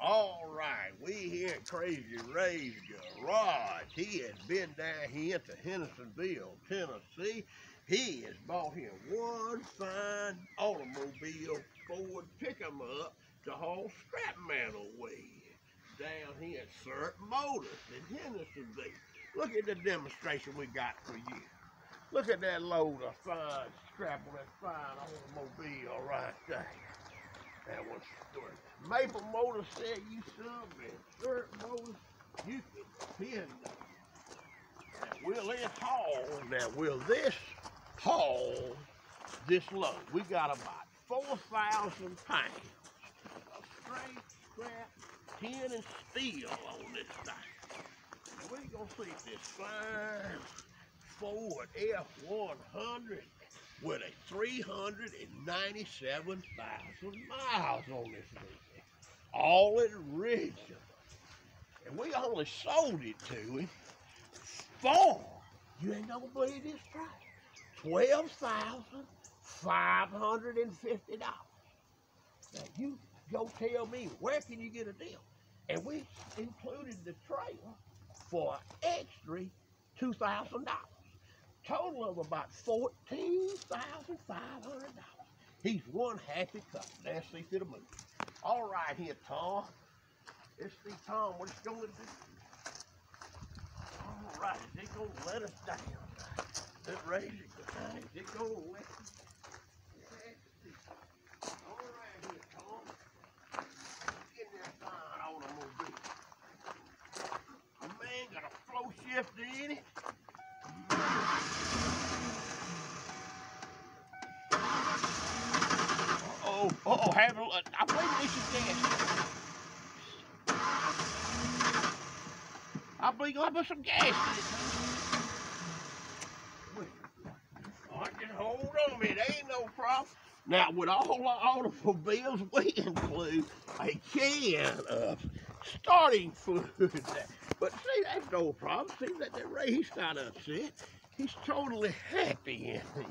All right, we here at Crazy Ray's Garage. He has been down here to Hendersonville, Tennessee. He has bought him one fine automobile Ford pickup up to haul scrap metal with down here at Cert Motors in Hendersonville. Look at the demonstration we got for you. Look at that load of fine scrap on that fine automobile right there. That was good. Maple Motor said you something. Dirt Motors, you can pin them. Now, will it haul? Now, will this haul this load? We got about 4,000 pounds of straight scrap, tin, and steel on this thing. We're to see this fine Ford F-100 with a 397,000 miles on this thing. All in original. And we only sold it to him for, you ain't gonna believe this price, $12,550. Now you go tell me, where can you get a deal? And we included the trailer for an extra $2,000 total of about fourteen thousand five hundred dollars. He's one happy couple. Let's see to the moon. All right, here, Tom. Let's see, Tom, what it's gonna do. All right, is it gonna let us down? Let's raise it. Is it gonna let us? All right, here, Tom. Get in that fine automobile. Man got a flow shifter in it. Oh, oh, have a look. I believe this is gas. I believe I'll put some gas in it. All right, just hold on it ain't no problem. Now, with all our automobiles, we include a can of starting food. But see, that's no problem. See that the Ray, he's not upset. He's totally happy in here.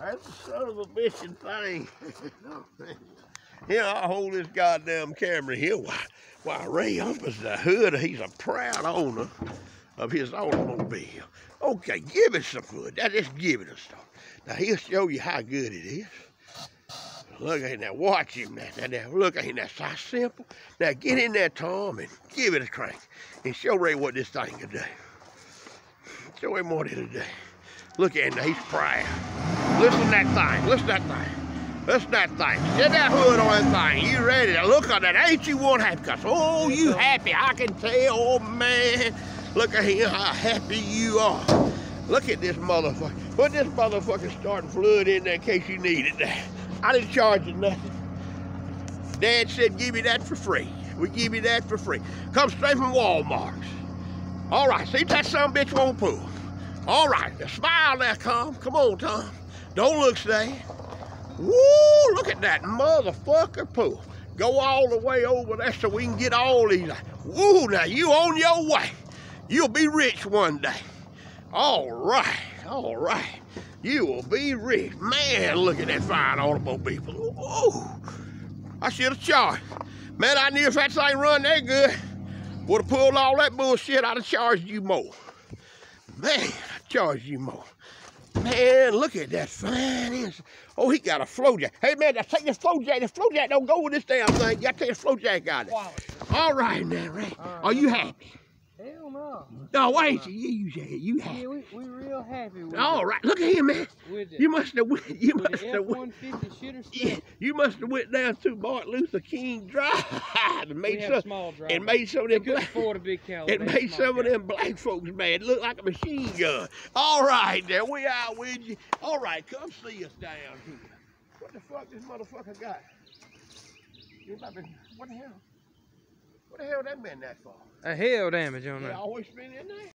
That's the son of a bitch bitchin' thing. Here, I hold this goddamn camera here. Why, why Ray opens the hood. He's a proud owner of his automobile. Okay, give it some good. Now, just give it a start. Now, he'll show you how good it is. Look at now, watch him now. Now, now look at him. That's so simple. Now, get in there, Tom, and give it a crank. And show Ray what this thing can do. Show him what it'll do. Look at him now, he's proud. Listen to that thing. Listen that thing. Listen that thing. Get that hood on that thing. You ready to look at that? Ain't you one happy? Oh, you happy. I can tell. Oh man. Look at him, how happy you are. Look at this motherfucker. Put this motherfucker starting fluid in there in case you need it. I didn't charge you nothing. Dad said give me that for free. We give you that for free. Come straight from Walmart. All right, see that some bitch won't pull. All right, now smile there, Tom. Come on, Tom. Don't look sad. Woo, look at that motherfucker pull. Go all the way over there so we can get all these. Woo, now you on your way. You'll be rich one day. All right, all right. You will be rich. Man, look at that fine automobile. Ooh, I should have charged. Man, I knew if that thing run that good, would have pulled all that bullshit, I'd have charged you more. Man, I charged you more. Man, look at that fine. Oh, he got a floor jack. Hey, man, now take this floor jack. The floor jack don't go with this damn thing. You got to take the floor jack out of it. All right, now, Ray. Are you happy? Hell no. No, why ain't you? You, happy? Yeah, we, we real happy with All right, look at him, man. With it. You must have went. You must have went. Yeah, you must have went down to Martin Luther King Drive and made some small and made some of them black, a big it made some of them black folks mad. Look like a machine gun. All right, there we are with you. All right, come see us down here. What the fuck this motherfucker got? You be- What the hell? What the hell that been that for? A hail damage on that. always been in there.